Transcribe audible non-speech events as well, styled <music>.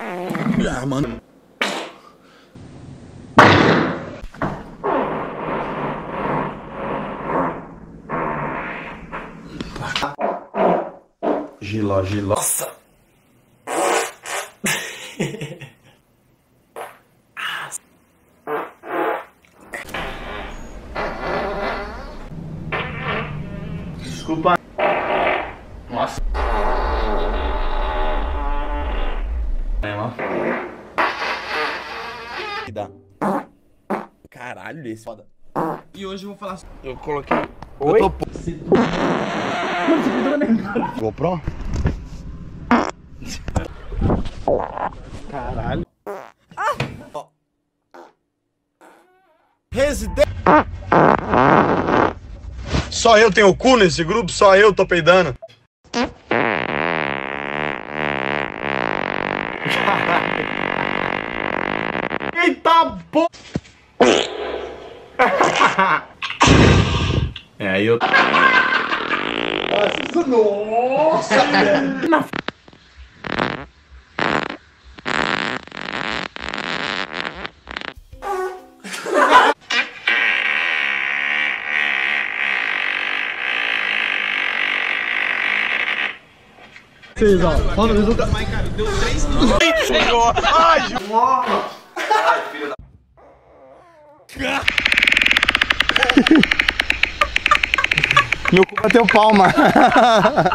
Ah, mano. Giló, giló. Nossa. Desculpa. Nossa. É, ó. Que dá. Caralho, esse foda. E hoje eu vou falar. Eu coloquei. Oi? Eu tô... GoPro? Caralho. Resident. Só eu tenho cu nesse grupo, só eu tô peidando. Eita porra! <laughs> É, aí eu. Vocês, ó. Olha o resultado. Senhor! Ai, Meu cu bateu palma. <laughs>